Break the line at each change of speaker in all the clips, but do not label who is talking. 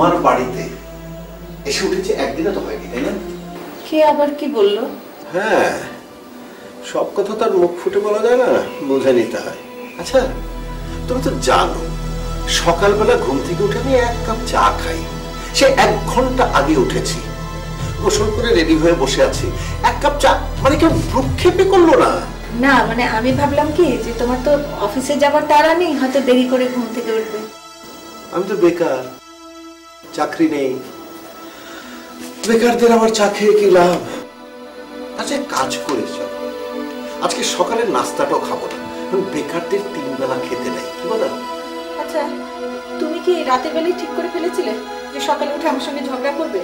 আমি তোমার আম্মার বাড়িতে এসে উঠেছি একদিনে তো হয়নি তাই না?
কে আবার কি বলল?
হ্যাঁ সব কথা তো আর মুখ ফুটে বলা যায় না বুঝে নিতে হয়। আচ্ছা তুমি তো জানো সকালবেলা ঘুম থেকে উঠে আমি এক কাপ চা খাই। সে এক ঘণ্টা আগে উঠেছি। গোসল করে রেডি হয়ে বসে আছি। এক কাপ চা মানে কেউ ভ্রুক্ষেপে করল না।
না মানে আমি ভাবলাম কি যে তোমার তো অফিসে যাবার তাড়া নেই হয়তো দেরি করে ঘুম থেকে উঠবে।
আমি তো বেকার। চাকরি নেই। বেকারদের আমার চা খেয়ে কি লাভ? আচ্ছা কাজ করে চল। আজকে সকালের নাস্তাটাও খাব না। বেকারদের তিন বেলা খেতে নেই কি বলো?
আচ্ছা তুমি কি রাতের বেলায় ঠিক করে ফেলেছিলে যে সকালে উঠে আমার সঙ্গে ঝগড়া করবে?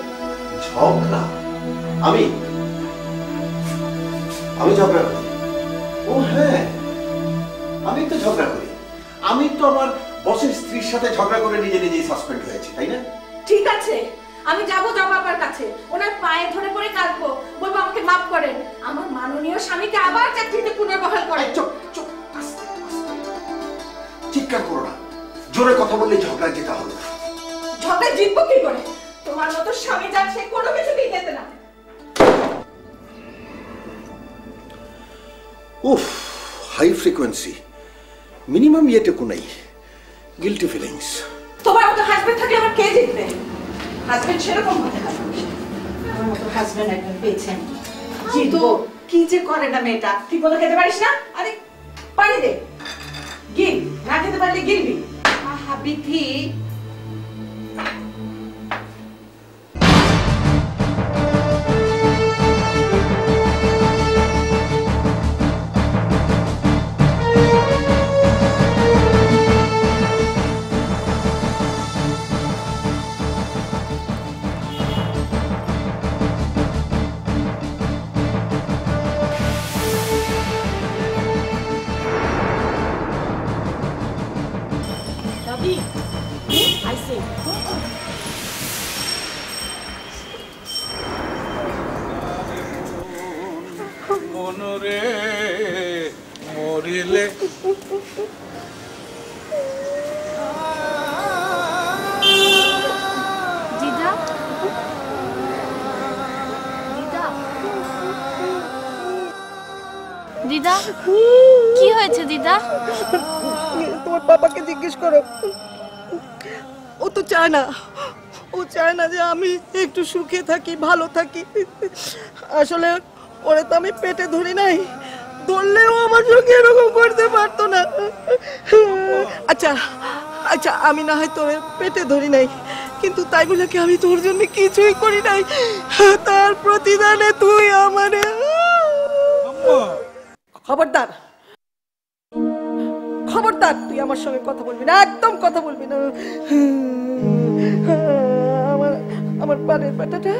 ঝগড়া? আমি? আমি ঝগড়া করি? ও হ্যাঁ। আমি তো ঝগড়া করি। আমি তো আমার বসের স্ত্রীর সাথে ঝগড়া করে নিজে নিজেই সাসপেন্ড হয়েছি তাই না?
ঠিক আছে আমি যাব জমাপার কাছে। ওনার পায়ে ধরে পড়ে কাঁদবো। বলব আমাকে মাফ করেন। আমার মাননীয় স্বামীকে আবার চাকরিতে পুনর্বহাল করেন।
চুপ চুপ। চিৎকার করো না। জোরে কথা বললে ঝগড়া যেতে হবে
ঝগড়া জিতবো কি করে? তোমার মতো স্বামী যাচ্ছে কোনো কিছুতেই যেতে না।
উফ হাই ফ্রিকোয়েন্সি মিনিমাম ইয়েটুকু নেই গিলটি ফিলিংস
হাজবেন্ড থাকলে আমার কে জিতবে? হাজবেন্ড সেরকম হতে হবে আমার মতো হাজবেন্ড একজন পেয়েছেন। জিতবো। কি যে করে না মেয়েটা? তুই বলে খেতে পারিস না? আরে পানি দে। গিল। না খেতে পারলে গিলবি। আহা বিথি।
I say,
মনরে মরিলে।
দিদা দিদা দিদা কি হয়েছে দিদা
বাবাকে জিজ্ঞেস করো। ও তো চায় না। ও চায় না যে আমি একটু সুখে থাকি ভালো থাকি। আসলে ওরে তো আমি পেটে ধরি নাই। ধরলেও আমার সঙ্গে এরকম করতে পারতো না। আচ্ছা আচ্ছা আমি না হয় তোর পেটে ধরি নাই। কিন্তু তাই বলে কি আমি তোর জন্য কিছুই করি নাই? তার প্রতিদানে তুই আমারে খবরদার। খবরদার, তুই আমার সঙ্গে কথা বলবি না, একদম কথা বলবি না। আমার আমার পানের পাটাটা।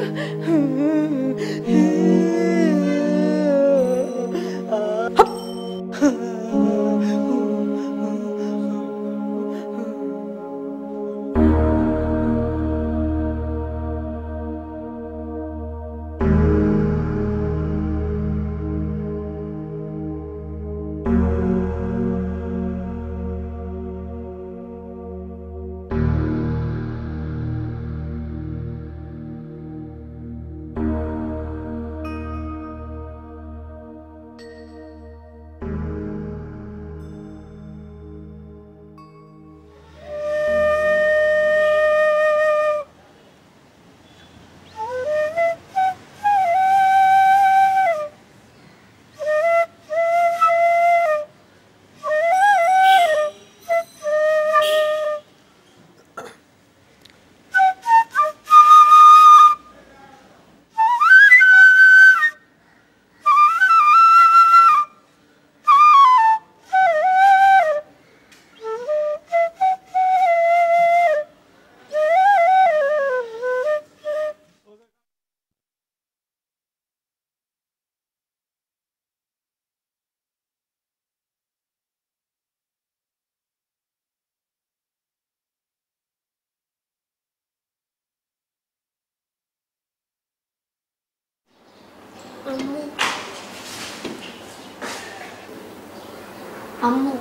আম্মু।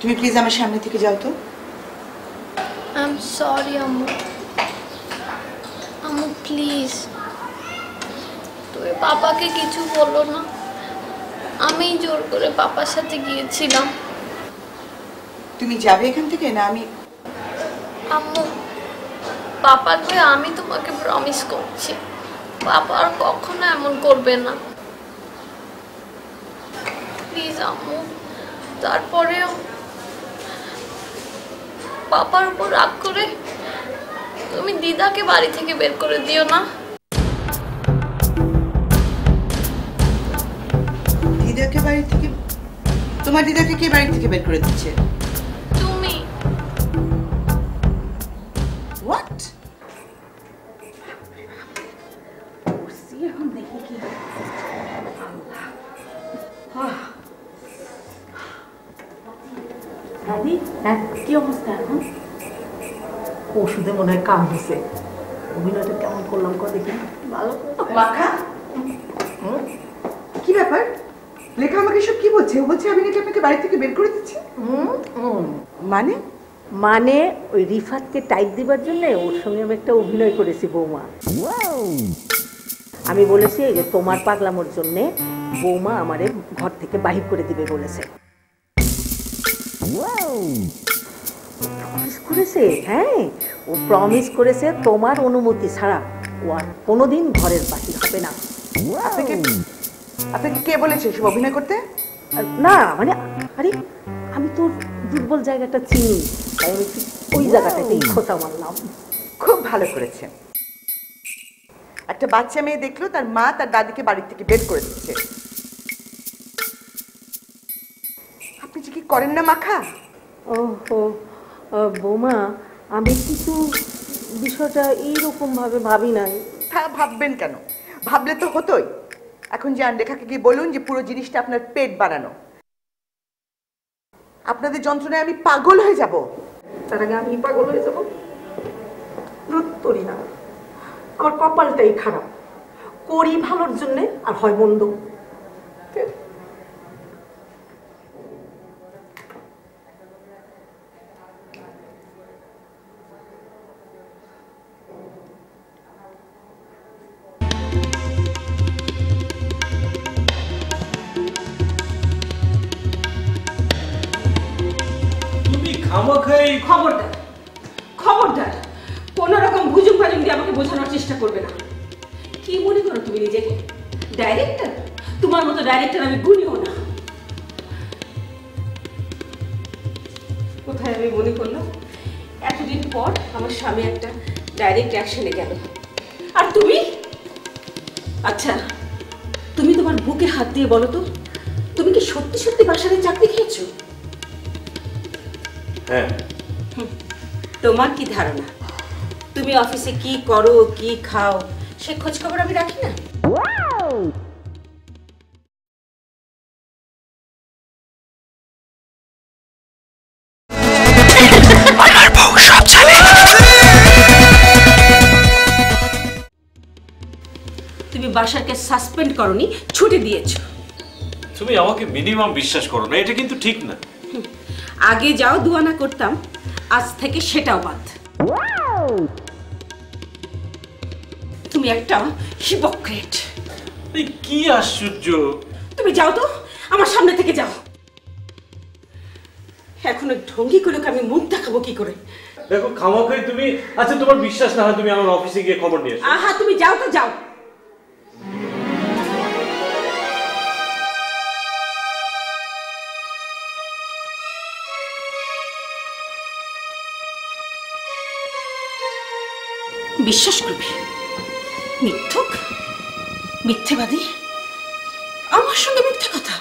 তুমি প্লিজ আমার সামনে থেকে যাও তো।
আই এম সরি আম্মু। আম্মু প্লিজ তুমি পাপাকে কিছু বলো না। আমি জোর করে পাপার সাথে গিয়েছিলাম।
তুমি যাবে এখান থেকে না আমি
আম্মু পাপার হয়ে আমি তোমাকে প্রমিস করছি। পাপা আর কখনো এমন করবে না। আম্মু তারপরেও পাপার উপর রাগ করে তুমি দিদাকে বাড়ি থেকে বের করে দিও না।
দিদাকে বাড়ি থেকে তোমার দিদাকে কে বাড়ি থেকে বের করে দিচ্ছে?
কাম হয়েছে অভিনয়টা কেমন করলাম কর দেখি। ভালো।
মাখা? কি ব্যাপার? লেখা আমাকে সব কি বলছে? ও বলছে আমি নাকি আপনাকে বাড়ি থেকে বের করে দিচ্ছি। মানে?
মানে ওই রিফাতকে টাইট দিবার জন্য ওর সঙ্গে আমি একটা অভিনয় করেছি বৌমা। আমি বলেছি যে তোমার পাগলামোর জন্যে বৌমা আমারে ঘর থেকে বাহির করে দিবে বলেছে। প্রমিস করেছে হ্যাঁ? ও প্রমিস করেছে তোমার অনুমতি ছাড়া ও আর কোনোদিন ঘরের বাহির হবে না।
আপনাকে আপনাকে কে বলেছে সব অভিনয় করতে?
না মানে আরে আমি তোর দুর্বল জায়গাটা চিনি তাই আমি ওই জায়গাটাতেই খোঁচা মারলাম।
খুব ভালো করেছে। একটা বাচ্চা মেয়ে দেখল তার মা তার দাদিকে বাড়ি থেকে বের করে দিচ্ছে। আপনি যে কি করেন না মাখা?
ও ও আহ, বৌমা আমি কিন্তু বিষয়টা এইরকমভাবে ভাবি নাই।
হ্যাঁ ভাববেন কেন? ভাবলে তো হতোই। এখন যান রেখাকে গিয়ে বলুন যে পুরো জিনিসটা আপনার পেট বানানো। আপনাদের যন্ত্রণায় আমি পাগল হয়ে যাব।
তার আগে আমি পাগল হয়ে যাব? তোরই না। আমার কপালটাই খারাপ। করি ভালোর জন্যে আর হয় মন্দ।
ডাইরেক্ট অ্যাকশনে গেল। আর তুমি? আচ্ছা তুমি তোমার বুকে হাত দিয়ে বলো তো তুমি কি সত্যি সত্যি বাসারে চাকরি খেয়েছো?
হ্যাঁ।
তোমার কি ধারণা? তুমি অফিসে কি করো কি খাও সে খোঁজ খবর আমি রাখি না? তুমি বাসারকে সাসপেন্ড করনি ছুটি দিয়েছ।
তুমি আমাকে মিনিমাম বিশ্বাস করো না এটা কিন্তু ঠিক না।
আগে যাও দুয়ানা করতাম আজ থেকে সেটাও বাদ। তুমি একটা হিপোক্রেট
কি আশ্চর্য?
তুমি যাও তো আমার সামনে থেকে যাও। এখন ঢঙ্গি করে আমি মুখ দেখাবো কি করে?
দেখো খামাখাই তুমি আচ্ছা তোমার বিশ্বাস না হয় তুমি আমার অফিসে গিয়ে খবর নিয়ে
আহা তুমি যাও তো যাও। বিশ্বাস করবে? মিথ্যক? মিথ্যেবাদী? আমার সঙ্গে মিথ্যে কথা?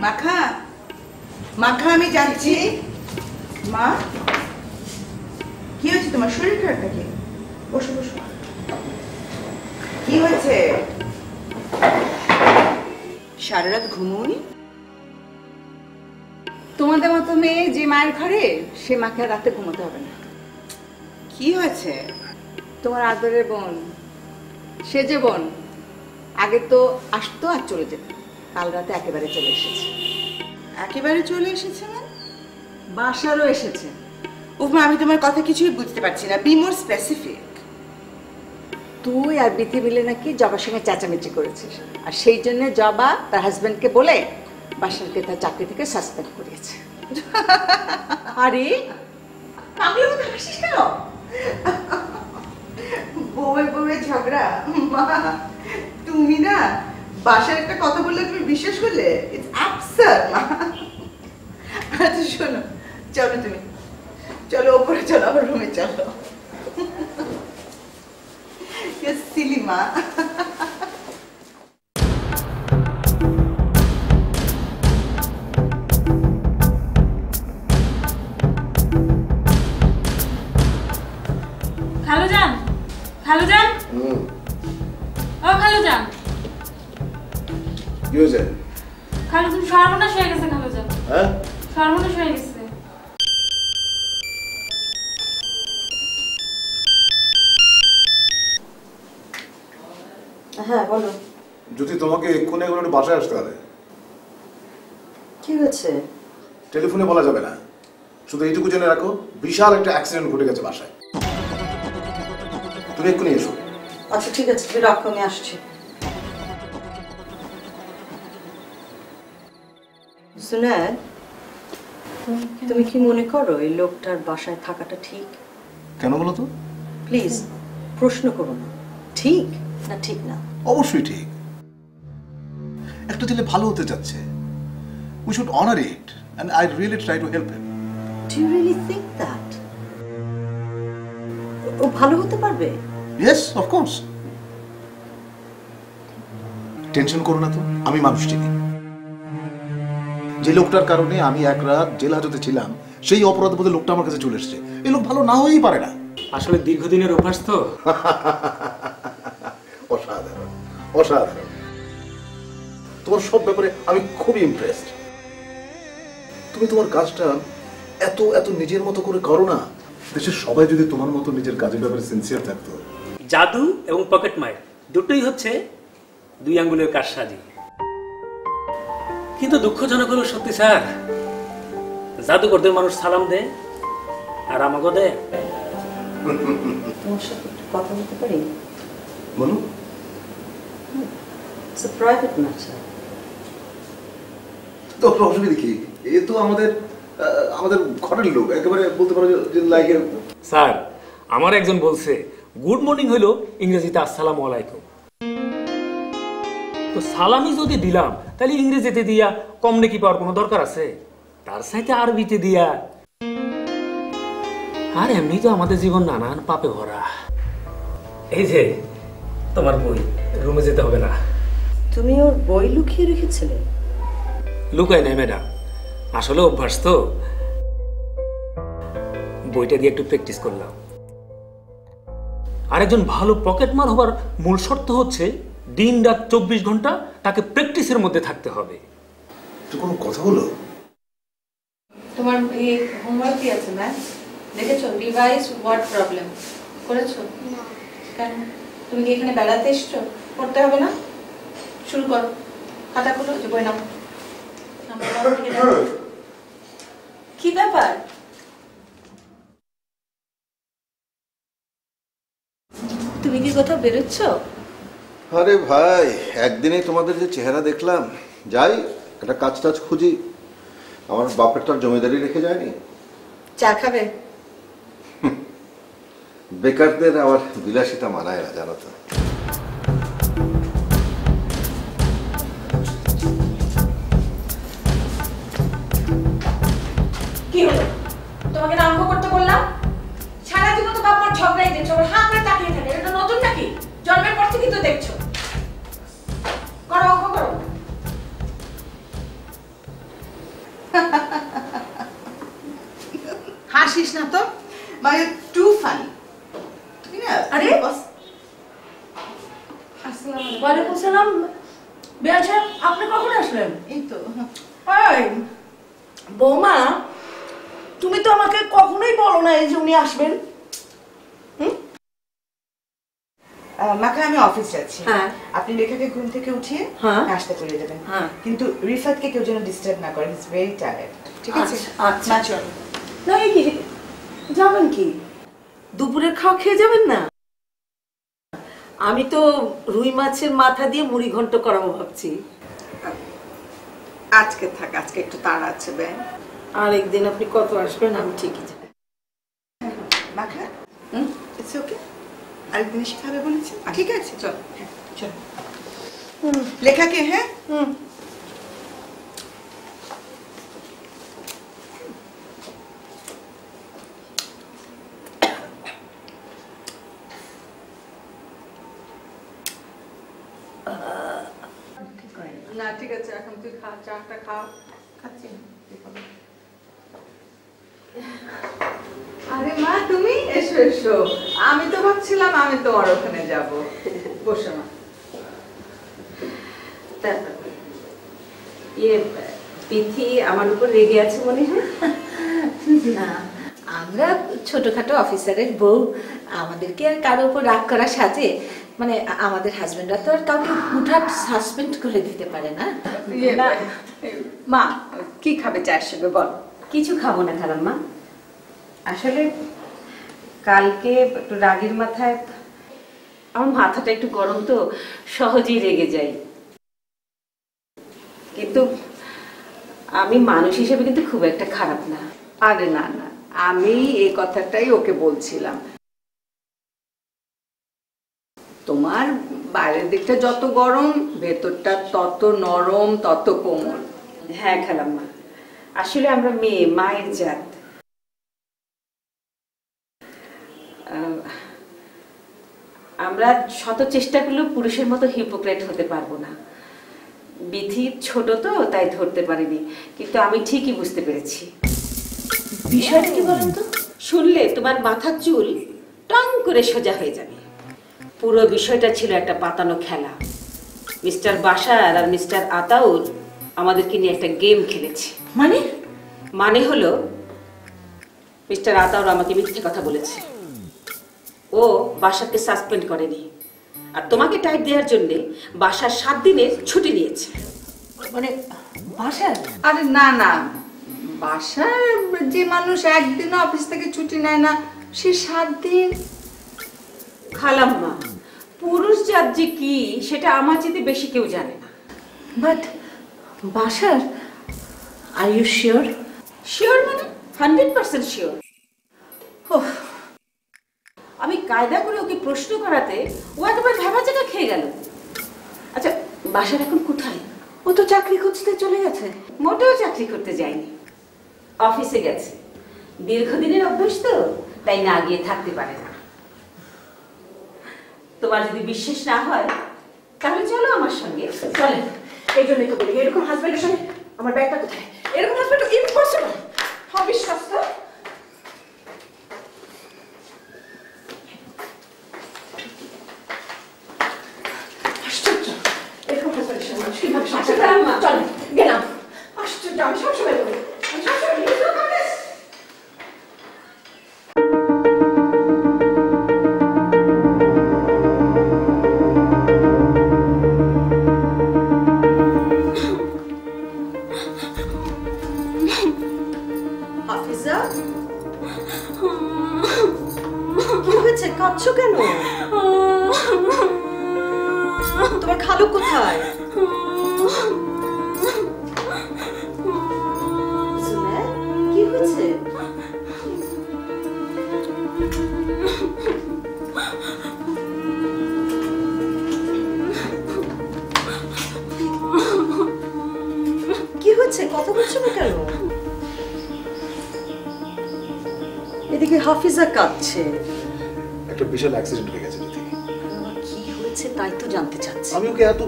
মাখা মাখা আমি যাচ্ছি মা, কি হয়েছে তোমার? শরীর খারাপ নাকি? বসো বসো। কি হয়েছে?
সারা রাত ঘুমোনি
তোমাদের মতো মেয়ে যে মায়ের ঘরে, সে মাকে রাতে ঘুমোতে হবে না।
কি হয়েছে?
তোমার আদরের বোন, সে যে বোন, আগে তো আসতো আর চলে যেত। কাল রাতে একেবারে চলে এসেছে।
একেবারে চলে এসেছে মানে
বাসারও এসেছে।
উপমা আমি তোমার কথা কিছুই বুঝতে পারছি না। বি মোর স্পেসিফিক
তুই আর বিতি মিলে নাকি জবার সঙ্গে চেঁচামেচি করেছিস। আর সেই জন্য জবা তার হাজব্যান্ডকে বলে বাসারকে তার চাকরি থেকে সাসপেন্ড করিয়েছে। আরে
পাগলের মতো হাসিস কেন? বউয়ে বউয়ে ঝগড়া মা তুমি না বাসার একটা কথা বললে তুমি বিশ্বাস করলে? ইটস আচ্ছা শোনো, চলো তুমি। চলো, ওপরে চলো আমার রুমে চলো।
যান খালু যান
কি হয়েছে?
খালু তুমি সর্বনাশ হয়ে গেছে খালু
হ্যাঁ?
সর্বনাশ হয়ে গেছে।
হ্যাঁ বলো।
যদি তোমাকে এক্ষুনি একটু বাসায় আসতে হবে।
কি হয়েছে?
টেলিফোনে বলা যাবে না। শুধু এইটুকু জেনে রাখো বিশাল একটা অ্যাক্সিডেন্ট ঘটে গেছে বাসায়। তুমি এক্ষুনি এসো।
আচ্ছা ঠিক আছে তুমি রাখো আমি আসছি। সুনাদ তুমি কি মনে করো এই লোকটার বাসায় থাকাটা ঠিক?
কেন বলো তো?
প্লিজ প্রশ্ন করো না। ঠিক না ঠিক না?
অবশ্যই ঠিক। একটা ছেলে ভালো হতে চাচ্ছে we should honour it and I really try to help him
do you really think that ও ভালো হতে পারবে?
ইয়েস অফকোর্স টেনশন করো না তো আমি মানুষ চিনি। যে লোকটার কারণে আমি এক রাত জেল হাজতে ছিলাম সেই অপরাধ বোধে লোকটা আমার কাছে চলে এসেছে। এই লোক ভালো না হয়েই পারে না।
আসলে দীর্ঘদিনের অভ্যাস তো।
অসাধারণ অসাধারণ। তোমার সব ব্যাপারে আমি খুবই ইমপ্রেসড তুমি তোমার কাজটা এত এত নিজের মতো করে করো না। দেশের সবাই যদি তোমার মতো নিজের কাজের ব্যাপারে সিনসিয়ার থাকতো।
জাদু এবং পকেট মার দুটোই হচ্ছে দুই আঙ্গুলের কারসাজি। কিন্তু দুঃখজনক হলো সত্যি স্যার। জাদুকরদের মানুষ সালাম দেয় আর আমাকে দেয়
তোমার সাথে একটু কথা বলতে পারি?
বলো
ইটস আ প্রাইভেট ম্যাটার
তো অসুবিধা কি? এ তো আমাদের আহ, আমাদের ঘরের লোক। একেবারে বলতে পারো যে লাইক
স্যার আমার একজন বলছে গুড মর্নিং হইল ইংরেজিতে আসসালামু আলাইকুম। তো সালামি যদি দিলাম তাহলে ইংরেজিতে দিয়া কম নাকি পাওয়ার কোনো দরকার আছে? তার সাথে আরবিতে দিয়া। আর এমনি তো আমাদের জীবন নানান পাপে ভরা। এই যে তোমার বই রুমে যেতে হবে না।
তুমি ওর বই লুকিয়ে রেখেছিলে?
লুকাই নাই ম্যাডাম। আসলে অভ্যাস তো। বইটা দিয়ে একটু প্র্যাকটিস করলাম। আর একজন ভালো পকেটমার হবার মূল শর্ত হচ্ছে দিন রাত চব্বিশ ঘণ্টা তাকে প্র্যাকটিসের মধ্যে থাকতে হবে।
তো কোনো কথা হলো
তোমার এই হোমওয়ার্ক কি আছে ম্যাম দেখেছ? রিভাইজ ওয়ার্ড প্রবলেম করেছ? কেন? তুমি কি এখানে বেড়াতে এসছো? পড়তে হবে না? শুরু করো। খাতা খুলো যে বই নাও। কি ব্যাপার? তুমি কি কোথাও বেরোচ্ছ?
আরে ভাই একদিনেই তোমাদের যে চেহারা দেখলাম যাই একটা কাজ টাজ খুঁজি। আমার বাপেরটা জমিদারি রেখে যায়নি।
চা খাবে?
বেকারদের আবার বিলাসিতা মানায় না জানো তো।
কি হলো? তোমাকে না অঙ্ক করতে বললাম? সারা জীবন তো বাপ মার ঝগড়াই দেখছ আবার হাত করে তাকিয়ে থাকে এটা নতুন নাকি? জন্মের পর থেকেই তো দেখছ।
না তো? মানে টু ফানি তুমি না
আরে?
আসসালামু আলাইকুম। ওয়ালাইকুম সালাম
সাহেব আপনি কখন আসলেন?
এই তো।
বৌমা তুমি তো আমাকে কখনোই বলো না এই যে উনি আসবেন।
মাখা আমি অফিস যাচ্ছি।
হ্যাঁ।
আপনি রেখাকে ঘুম থেকে উঠিয়ে
হ্যাঁ।
নাস্তা করে দেবেন।
হ্যাঁ।
কিন্তু রিফাতকে কেউ যেন ডিস্টার্ব না করে ইজ ভেরি টায়ার্ড ঠিক আছে?
আচ্ছা, আচ্ছা।
চল।
না এই কি যাবেন কি? দুপুরের খাওয়া খেয়ে যাবেন না? আমি তো রুই মাছের মাথা দিয়ে মুড়ি ঘন্ট করাবো ভাবছি।
আজকে থাক আজকে একটু তাড়া আছে ব্যান
আর একদিন আপনি কত আসবেন আমি ঠিকই
মাখা? হুম ইটস ওকে আরেকদিন এসে খাবে বলেছে। ঠিক আছে চল। হ্যাঁ চল। লেখাকে হ্যাঁ?
হুম
না ঠিক আছে এখন তুই খা চাটা খা খাচ্ছি। আরে মা তুমি এসো এসো। আমি তো ভাবছিলাম আমি তোমার ওখানে যাব। বসো মা।
ইয়ে পিথি আমার উপর রেগে আছে মনে হয়?
না। আমরা ছোটখাটো অফিসারের বউ। আমাদেরকে আর কারও উপর রাগ করা সাজে। মানে আমাদের হাজবেন্ডরা তো আর কাউকে হুটহাট সাসপেন্ড করে দিতে পারে না।
ইয়ে, মা কি খাবে চায়ের সঙ্গে বল?
কিছু খাব না খালাম্মা। আসলে কালকে একটু রাগের মাথায় আমার মাথাটা একটু গরম তো সহজেই রেগে যাই কিন্তু আমি মানুষ হিসেবে কিন্তু খুব একটা খারাপ না।
আরে না না আমি এই কথাটাই ওকে বলছিলাম। তোমার বাইরের দিকটা যত গরম, ভেতরটা তত নরম, তত কোমল।
হ্যাঁ খালাম্মা। আসলে আমরা মেয়ে, মায়ের জাত। আমরা শত চেষ্টা করলেও পুরুষের মতো হিপোক্রেট হতে পারব না। বিধি ছোট তো, তাই ধরতে পারিনি। কিন্তু আমি ঠিকই বুঝতে পেরেছি। বিষয়টা কি বলেন তো শুনলে তোমার মাথার চুল টং করে সোজা হয়ে যাবে। পুরো বিষয়টা ছিল একটা পাতানো খেলা। মিস্টার বাসার আর মিস্টার আতাউল আমাদেরকে নিয়ে একটা গেম খেলেছে।
মানে?
মানে হলো মিস্টার আতাউর আমাকে মিথ্যে কথা বলেছে। ও বাসাকে সাসপেন্ড করেনি। আর তোমাকে টাইট দেওয়ার জন্য বাসার সাত দিনের ছুটি নিয়েছে।
মানে বাসার
আরে না না। বাসার যে মানুষ একদিন অফিস থেকে ছুটি নেয় না সে সাত দিন
খালাম্মা পুরুষ জাত যে কি সেটা আমার চেয়ে বেশি কেউ জানে না।
বাট বাসার আর ইউ শিওর
শিওর মানে হান্ড্রেড পার্সেন্ট শিওর আমি কায়দা করে ওকে প্রশ্ন করাতে ও একবার ভেবা জায়গা খেয়ে গেল। আচ্ছা বাসার এখন কোথায়?
ও তো চাকরি খুঁজতে চলে গেছে।
মোটেও চাকরি করতে যায়নি। অফিসে গেছে। দীর্ঘদিনের অভ্যেস তো তাই না গিয়ে থাকতে পারে না। তোমার যদি বিশ্বাস না হয়, তাহলে চলো আমার সঙ্গে। চলে।
এই জন্যই তো বলি, এরকম হাজবেন্ডের সঙ্গে আমার ব্যাগটা কোথায়? এরকম হাজব্যান্ড ইম্পসিবল অবিশ্বাস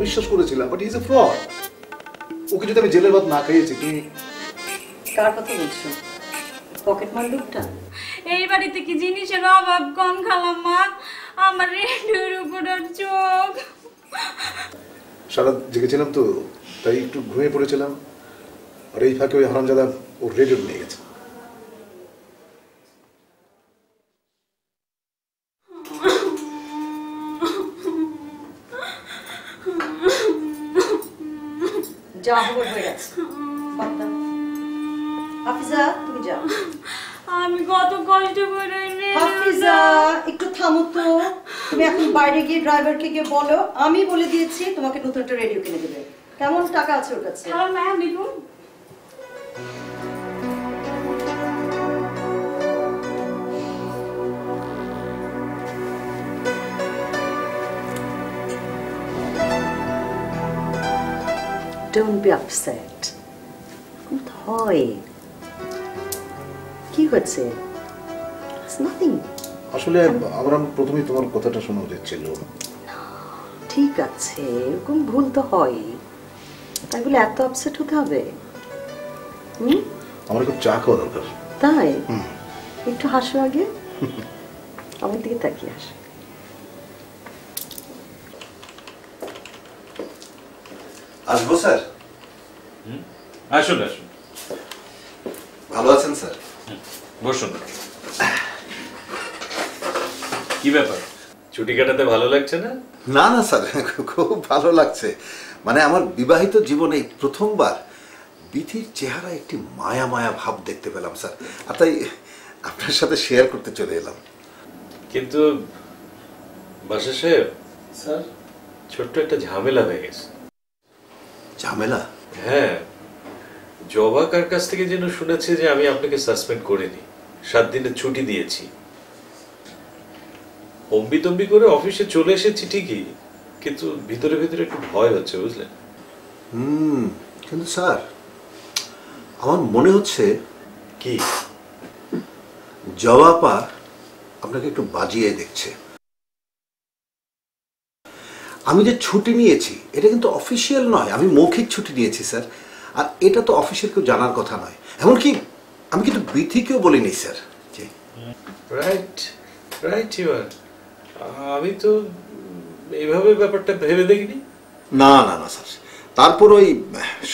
বিশ্বাস করেছিলাম but is a fraud okay যদি আমি জেলের ভাত না খাইয়েছি তুমি
কার কথা বলছো? পকেট মার লোকটা?
এই বাড়িতে কি জিনিসের অভাব কম খালাম্মা? আমার রেডিওর উপর ওর চোখ।
সারা জেগেছিলাম তো তাই একটু ঘুমিয়ে পড়েছিলাম। আর এই ফাঁকে ওই হারামজাদা ও রেডিও নিয়ে গেছে।
হয়ে গেছে। হাফিজা তুমি যাও।
আমি কত কষ্ট করে
হাফিজা একটু থামো তো। তুমি এখন বাইরে গিয়ে ড্রাইভারকে গিয়ে বলো। আমি বলে দিয়েছি তোমাকে নতুন একটা রেডিও কিনে দেবে। কেমন টাকা আছে ওর কাছে?
ম্যাম দেখুন
ডোন্ট বি আপসেট হয় কি হচ্ছে? ইটস নাথিং
আসলে আমার প্রথমেই তোমার কথাটা শোনা উচিত ছিল।
ঠিক আছে। এরকম ভুল তো হয়। তাই বলে এত আপসেট হতে হবে? হুম?
আমার একটু চা খাওয়া দরকার।
তাই?
হুম।
একটু হাসো আগে। আমার দিকে তাকিয়ে হাসো।
আসব স্যার।
আসুন আসুন।
ভালো আছেন স্যার?
বসুন। কি ব্যাপার? ছুটি কাটাতে ভালো লাগছে না?
না না স্যার খুব ভালো লাগছে। মানে আমার বিবাহিত জীবনে প্রথমবার বিধির চেহারা একটি মায়া মায়া ভাব দেখতে পেলাম স্যার। আর তাই আপনার সাথে শেয়ার করতে চলে এলাম।
কিন্তু বাসা সাহেব স্যার? ছোট্ট একটা ঝামেলা হয়ে গেছে।
ঝামেলা?
হ্যাঁ জবা কার কাছ থেকে যেন শুনেছে যে আমি আপনাকে সাসপেন্ড করিনি। সাত দিনের ছুটি দিয়েছি। অম্বি তম্বি করে অফিসে চলে এসেছি ঠিকই কিন্তু ভিতরে ভিতরে একটু ভয় হচ্ছে বুঝলেন?
হুম কিন্তু স্যার আমার মনে হচ্ছে
কি?
জবাপা আপনাকে একটু বাজিয়ে দেখছে। আমি যে ছুটি নিয়েছি এটা কিন্তু অফিসিয়াল নয়। আমি মৌখিক ছুটি নিয়েছি স্যার। আর এটা তো অফিসের কেউ জানার কথা নয়। এমনকি আমি কিন্তু বিথিকেও বলিনি স্যার।
রাইট রাইট ইউ আমি তো এইভাবে ব্যাপারটা ভেবে দেখিনি।
না না না স্যার। তারপর ওই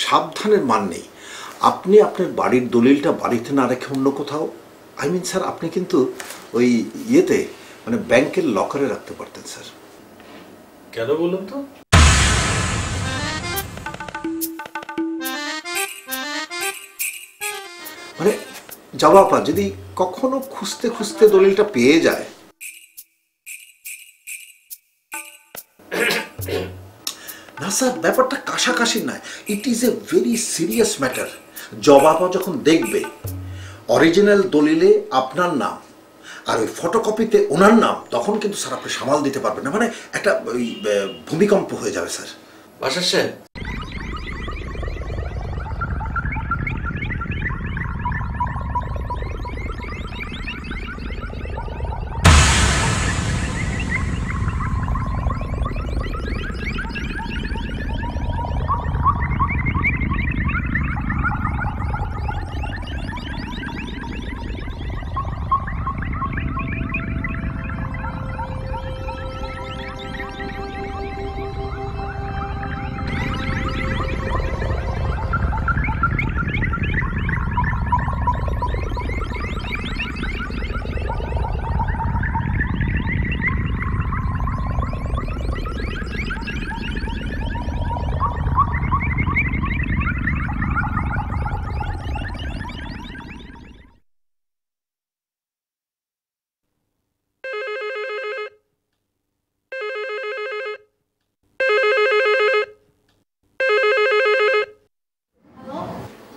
সাবধানের মান নেই। আপনি আপনার বাড়ির দলিলটা বাড়িতে না রেখে অন্য কোথাও? আই মিন স্যার আপনি কিন্তু ওই ইয়েতে মানে ব্যাংকের লকারে রাখতে পারতেন স্যার।
কেন বলুন তো?
মানে জবাবটা যদি কখনো খুঁজতে খুঁজতে দলিলটা পেয়ে যায়। না স্যার, ব্যাপারটা কাশাকাশি নয়। It is a very serious matter জবাবা যখন দেখবে অরিজিনাল দলিলে আপনার নাম। আর ওই ফটোকপিতে ওনার নাম, তখন কিন্তু স্যার আপনি সামাল দিতে পারবেন না। মানে একটা ওই ভূমিকম্প হয়ে যাবে, স্যার।
বাসার সাহেব?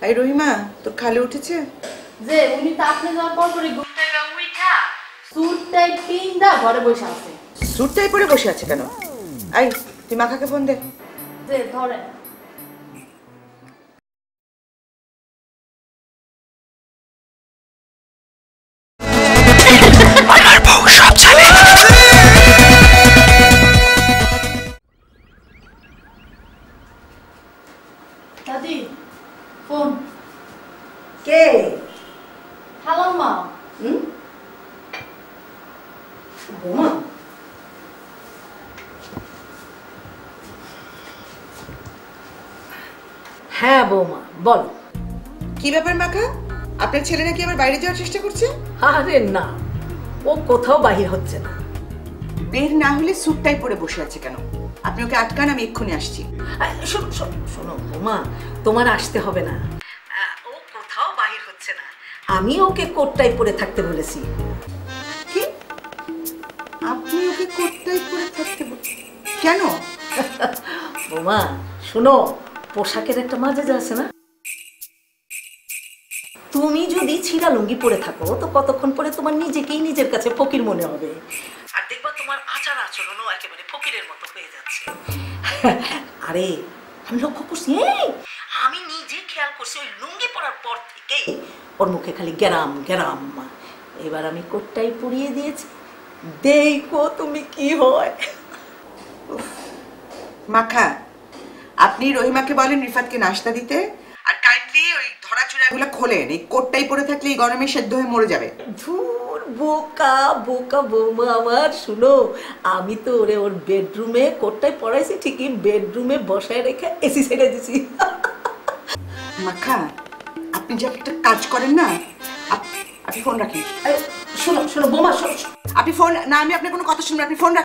এই রহিমা তোর খালি উঠেছে?
যে উনি তো আপনি যাওয়ার পর পরে ঘুম থেকে উঠা স্যুটটাই পিন্দা ঘরে বসে আছে।
স্যুটটাই পরে বসে আছে কেন? আই তুই মাখাকে ফোন দে।
যে ধরেন। দাদি ফোন।
কে?
খালাম্মা
হুম? বোমা।
হ্যাঁ বৌমা বলো।
কি ব্যাপার মাখা আপনার ছেলে নাকি আবার বাইরে যাওয়ার চেষ্টা করছে?
আরে না ও কোথাও বাহির হচ্ছে না।
বের না হলে স্যুটটাই পরে বসে আছে কেন? আপনি ওকে আটকান আমি এক্ষুনি আসছি।
শোনো শোনো বৌমা তোমার আসতে হবে না। ও কোথাও বাহির হচ্ছে না। আমি ওকে কোটটাই পরে থাকতে বলেছি।
কি? আপনি ওকে কোটটাই পরে থাকতে কেন?
বৌমা শোনো পোশাকের একটা মাঝে আছে না? তুমি যদি ছিঁড়া লুঙ্গি পরে থাকো তো কতক্ষণ পরে তোমার নিজেকেই নিজের কাছে ফকির মনে হবে। আর দেখবা তোমার আচার আচরণও একেবারে ফকিরের মতো হয়ে যাচ্ছে। আরে আমি লক্ষ্য করছি খেয়াল করছি ওই লুঙ্গি পরার পর থেকে ওর মুখে খালি গ্যারাম গ্যারাম এবার আমি কোটটাই পরিয়ে দিয়েছি। দেখো তুমি কি হয়।
মাখা আপনি রহিমাকে বলেন রিফাতকে নাস্তা দিতে। আর কাইন্ডলি ওই ধরা চূড়াগুলো খোলেন এই কোটটাই পরে থাকলে এই গরমে সেদ্ধ হয়ে মরে যাবে।
ধুর বোকা বোকা বৌমা আমার শুনো আমি তো ওরে ওর বেডরুমে কোটটাই পড়াইছি ঠিকই বেডরুমে বসায় রেখে এসি ছেড়ে দিছি।
মাখা, আপনি যে একটা কাজ করেন না আপনি ফোন রাখেন।
শোনো শোনো, বোমা
আপনি ফোন না, আমি আপনার কোনো কথা শুনবেন আপনি ফোন রাখেন।